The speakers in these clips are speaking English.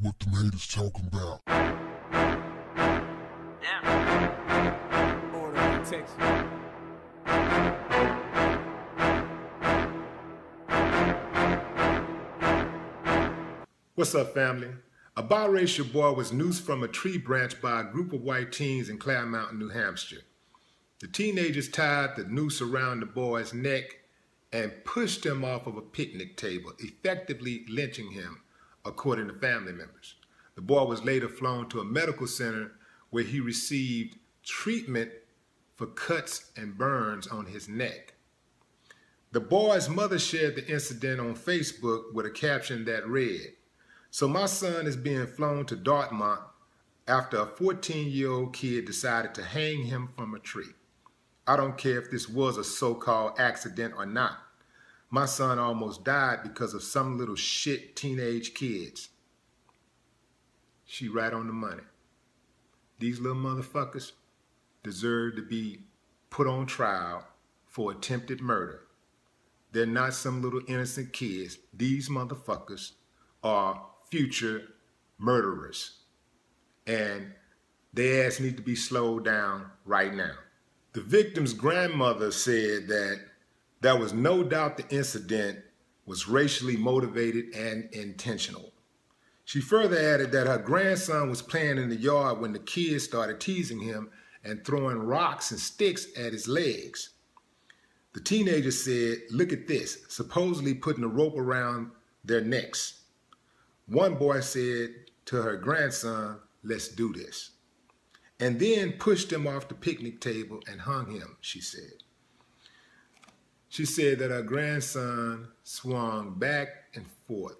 what the haters talking about. Yeah. Order protection. What's up, family? A biracial boy was noosed from a tree branch by a group of white teens in Claremont, New Hampshire. The teenagers tied the noose around the boy's neck and pushed him off of a picnic table, effectively lynching him, according to family members. The boy was later flown to a medical center where he received treatment for cuts and burns on his neck. The boy's mother shared the incident on Facebook with a caption that read, So my son is being flown to Dartmouth after a 14 year old kid decided to hang him from a tree. I don't care if this was a so called accident or not. My son almost died because of some little shit teenage kids. She right on the money. These little motherfuckers deserve to be put on trial for attempted murder. They're not some little innocent kids. These motherfuckers are future murderers. And their ass need to be slowed down right now. The victim's grandmother said that there was no doubt the incident was racially motivated and intentional. She further added that her grandson was playing in the yard when the kids started teasing him and throwing rocks and sticks at his legs. The teenager said, Look at this, supposedly putting a rope around their necks. One boy said to her grandson, Let's do this. And then pushed him off the picnic table and hung him, she said. She said that her grandson swung back and forth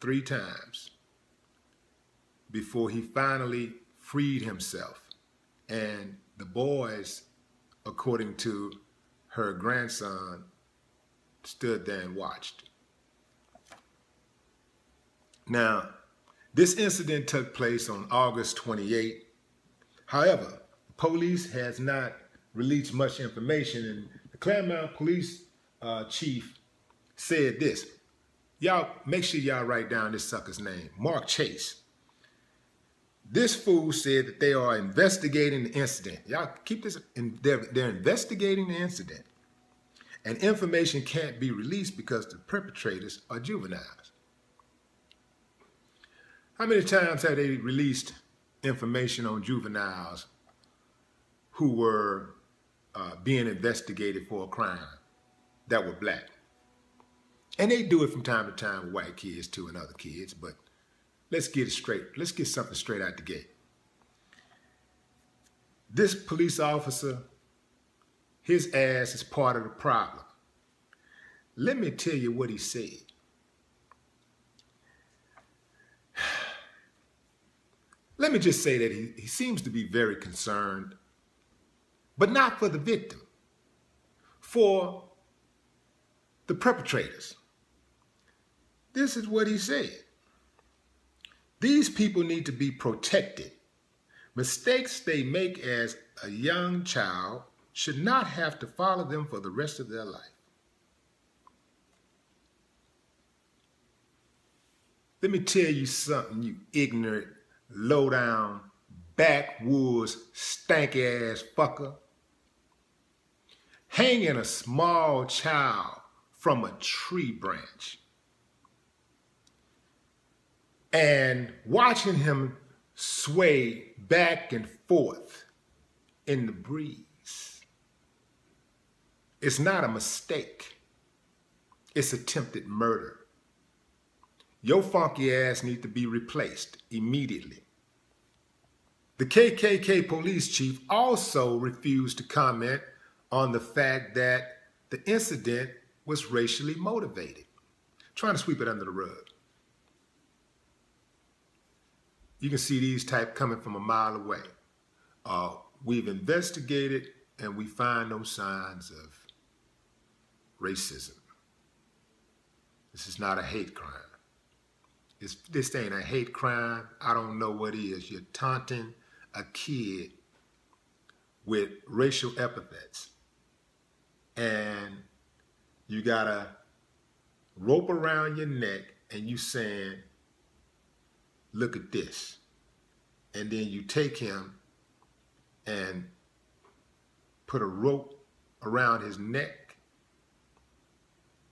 three times before he finally freed himself. And the boys, according to her grandson, stood there and watched. Now, this incident took place on August 28. However, police has not released much information, and the Claremont police uh, chief said this. Y'all, make sure y'all write down this sucker's name, Mark Chase. This fool said that they are investigating the incident. Y'all keep this, in, they're, they're investigating the incident. And information can't be released because the perpetrators are juveniles. How many times have they released information on juveniles who were uh, being investigated for a crime that were black? And they do it from time to time with white kids too and other kids, but let's get it straight. Let's get something straight out the gate. This police officer, his ass is part of the problem. Let me tell you what he said. Let me just say that he, he seems to be very concerned, but not for the victim, for the perpetrators. This is what he said. These people need to be protected. Mistakes they make as a young child should not have to follow them for the rest of their life. Let me tell you something, you ignorant, low down, backwoods, stanky ass fucker. Hanging a small child from a tree branch and watching him sway back and forth in the breeze. It's not a mistake. It's attempted murder. Your funky ass needs to be replaced immediately. The KKK police chief also refused to comment on the fact that the incident was racially motivated, trying to sweep it under the rug. You can see these type coming from a mile away. Uh, we've investigated and we find no signs of racism. This is not a hate crime. It's, this ain't a hate crime. I don't know what is. You're taunting a kid with racial epithets. And you got a rope around your neck and you saying, look at this. And then you take him and put a rope around his neck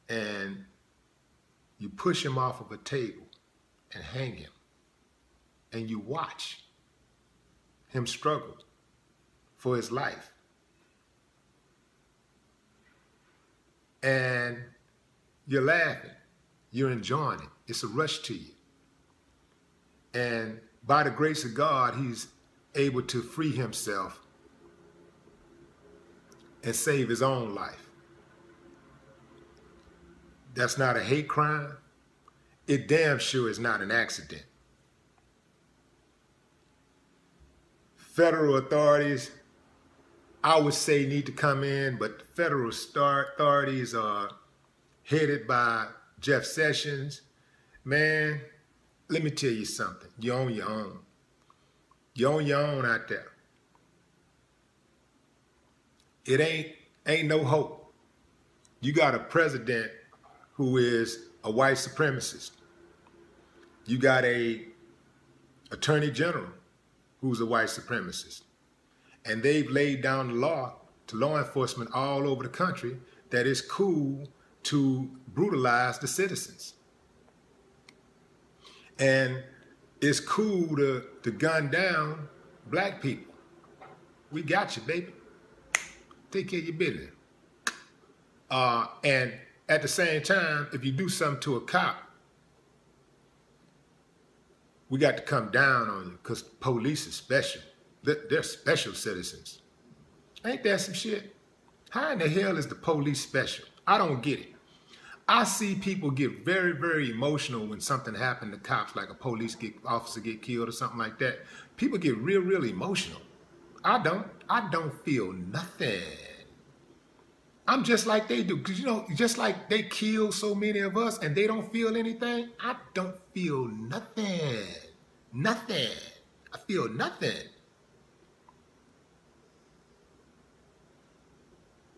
and you push him off of a table and hang him. And you watch him struggle for his life. And you're laughing, you're enjoying it. It's a rush to you. And by the grace of God, he's able to free himself and save his own life. That's not a hate crime. It damn sure is not an accident. Federal authorities, I would say, need to come in, but the federal authorities are headed by Jeff Sessions. Man, let me tell you something. You're on your own. You're on your own out there. It ain't ain't no hope. You got a president who is a white supremacist. You got a attorney general who's a white supremacist. And they've laid down the law to law enforcement all over the country that it's cool to brutalize the citizens. And it's cool to, to gun down black people. We got you, baby. Take care of your business. Uh, and at the same time, if you do something to a cop, we got to come down on you because police is special. They're special citizens. Ain't that some shit? How in the hell is the police special? I don't get it. I see people get very, very emotional when something happened to cops, like a police get, officer get killed or something like that. People get real, real emotional. I don't. I don't feel nothing. I'm just like they do. Cause you know, just like they kill so many of us and they don't feel anything, I don't feel nothing. Nothing. I feel nothing.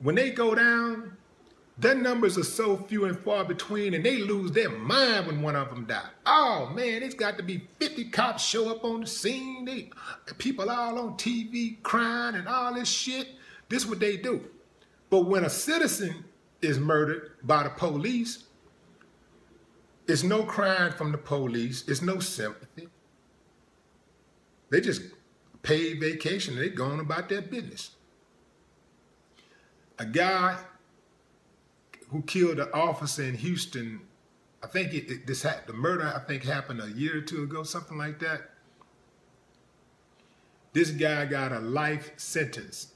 When they go down, their numbers are so few and far between, and they lose their mind when one of them die. Oh man, it's got to be 50 cops show up on the scene. They, people all on TV crying and all this shit. This what they do. But when a citizen is murdered by the police, it's no crying from the police. It's no sympathy. They just paid vacation and they going about their business. A guy who killed an officer in Houston. I think it, it, this the murder I think happened a year or two ago, something like that. This guy got a life sentence,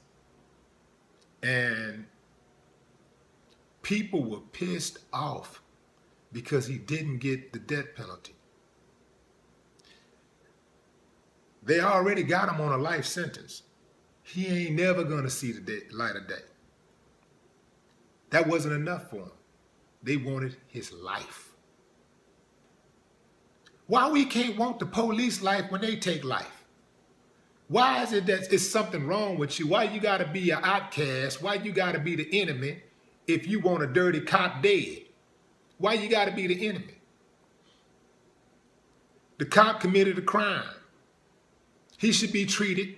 and people were pissed off because he didn't get the death penalty. They already got him on a life sentence. He ain't never gonna see the day, light of day. That wasn't enough for them. They wanted his life. Why we can't want the police life when they take life? Why is it that it's something wrong with you? Why you gotta be an outcast? Why you gotta be the enemy if you want a dirty cop dead? Why you gotta be the enemy? The cop committed a crime. He should be treated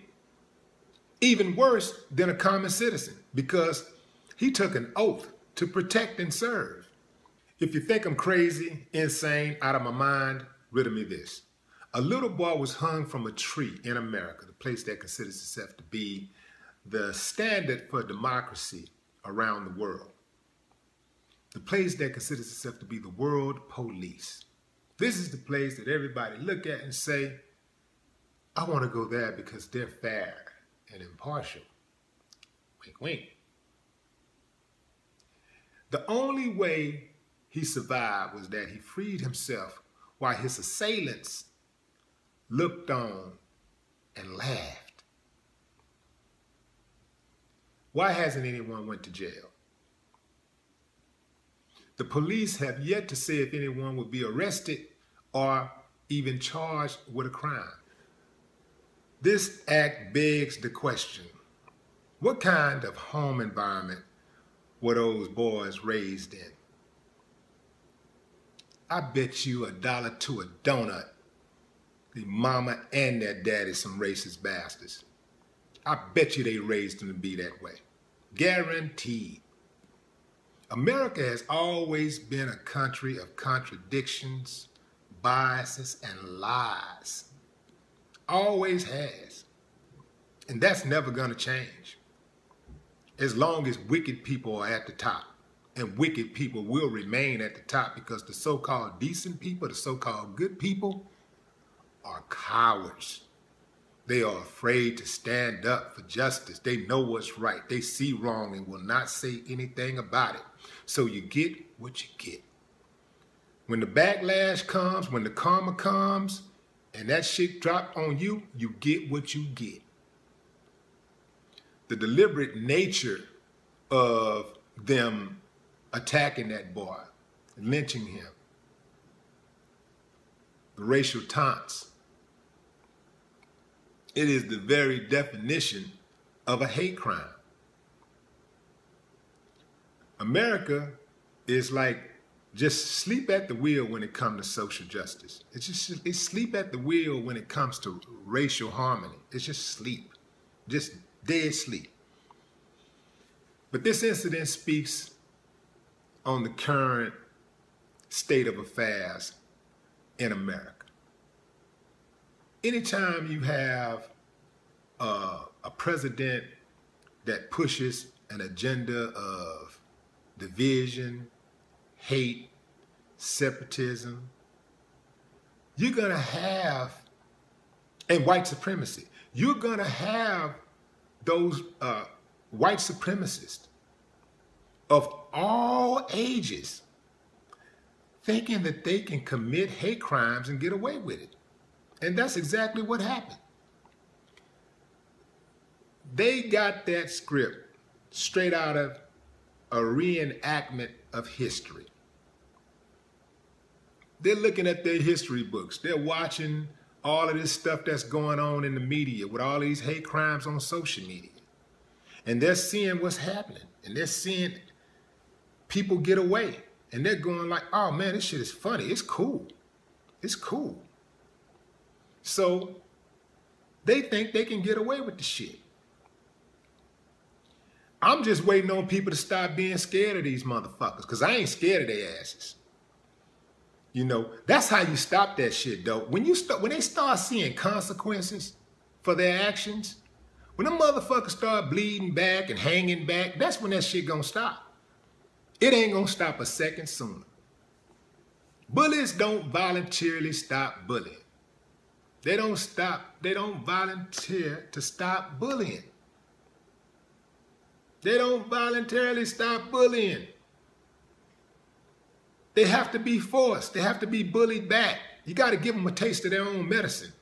even worse than a common citizen because he took an oath to protect and serve. If you think I'm crazy, insane, out of my mind, riddle me this. A little boy was hung from a tree in America, the place that considers itself to be the standard for democracy around the world. The place that considers itself to be the world police. This is the place that everybody look at and say, I want to go there because they're fair and impartial. Wink, wink. The only way he survived was that he freed himself while his assailants looked on and laughed. Why hasn't anyone went to jail? The police have yet to say if anyone would be arrested or even charged with a crime. This act begs the question, what kind of home environment were those boys raised in. I bet you a dollar to a donut the mama and their daddy some racist bastards. I bet you they raised them to be that way. Guaranteed. America has always been a country of contradictions, biases, and lies. Always has. And that's never going to change. As long as wicked people are at the top. And wicked people will remain at the top because the so called decent people, the so called good people, are cowards. They are afraid to stand up for justice. They know what's right. They see wrong and will not say anything about it. So you get what you get. When the backlash comes, when the karma comes, and that shit drop on you, you get what you get. The deliberate nature of them attacking that boy, lynching him, the racial taunts. It is the very definition of a hate crime. America is like just sleep at the wheel when it comes to social justice. It's just it's sleep at the wheel when it comes to racial harmony. It's just sleep, just dead sleep. But this incident speaks on the current state of affairs in America. Anytime you have a president that pushes an agenda of division, hate, separatism, you're going to have, and white supremacy, you're going to have those uh, white supremacists of all ages thinking that they can commit hate crimes and get away with it. And that's exactly what happened. They got that script straight out of a reenactment of history. They're looking at their history books. They're watching all of this stuff that's going on in the media with all these hate crimes on social media. And they're seeing what's happening. And they're seeing people get away. And they're going like, oh man, this shit is funny. It's cool. It's cool. So they think they can get away with the shit. I'm just waiting on people to stop being scared of these motherfuckers because I ain't scared of their asses. You know, that's how you stop that shit though. When you start when they start seeing consequences for their actions, when the motherfuckers start bleeding back and hanging back, that's when that shit gonna stop. It ain't gonna stop a second sooner. Bullies don't voluntarily stop bullying. They don't stop, they don't volunteer to stop bullying. They don't voluntarily stop bullying. They have to be forced. They have to be bullied back. You got to give them a taste of their own medicine.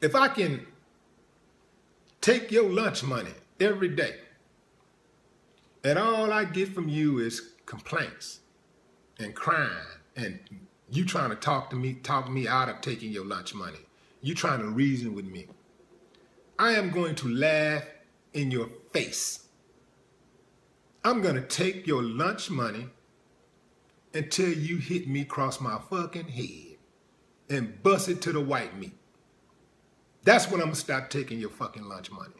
If I can take your lunch money every day and all I get from you is complaints and crying and you trying to talk to me, talk me out of taking your lunch money. You trying to reason with me. I am going to laugh in your face. I'm going to take your lunch money until you hit me across my fucking head and bust it to the white meat. That's when I'm going to stop taking your fucking lunch money.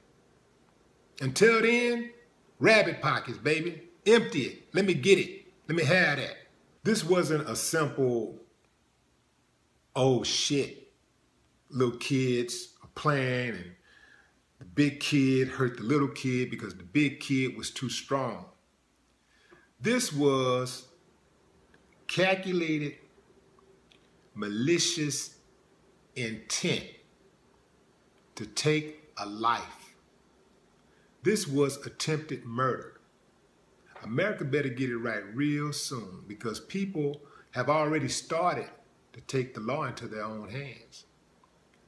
Until then, rabbit pockets, baby. Empty it. Let me get it. Let me have that. This wasn't a simple, oh shit, little kids playing and the big kid hurt the little kid because the big kid was too strong. This was calculated, malicious intent to take a life. This was attempted murder. America better get it right real soon because people have already started to take the law into their own hands.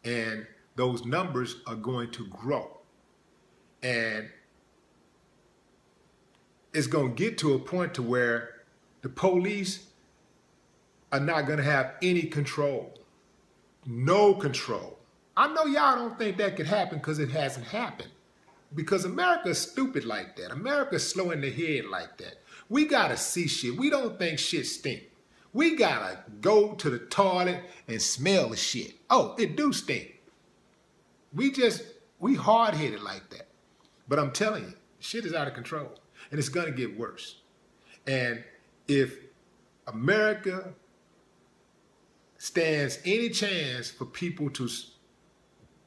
And those numbers are going to grow. And it's going to get to a point to where the police are not going to have any control. No control. I know y'all don't think that could happen because it hasn't happened. Because America's stupid like that. America's slow in the head like that. We gotta see shit. We don't think shit stink. We gotta go to the toilet and smell the shit. Oh, it do stink. We just, we hard headed like that. But I'm telling you, shit is out of control and it's gonna get worse. And if America stands any chance for people to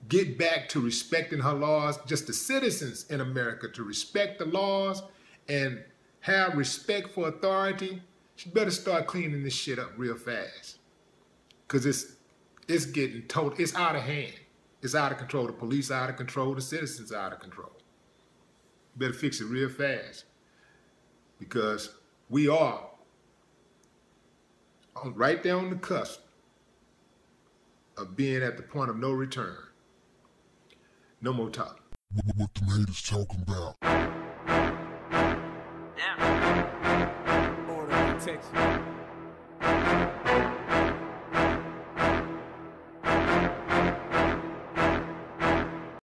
get back to respecting her laws, just the citizens in America to respect the laws and have respect for authority, she better start cleaning this shit up real fast. Cause it's it's getting total it's out of hand. It's out of control. The police out of control, the citizens out of control. Better fix it real fast. Because we are on, right there on the cusp of being at the point of no return. No more talk. What, what the haters talking about? Order of protection.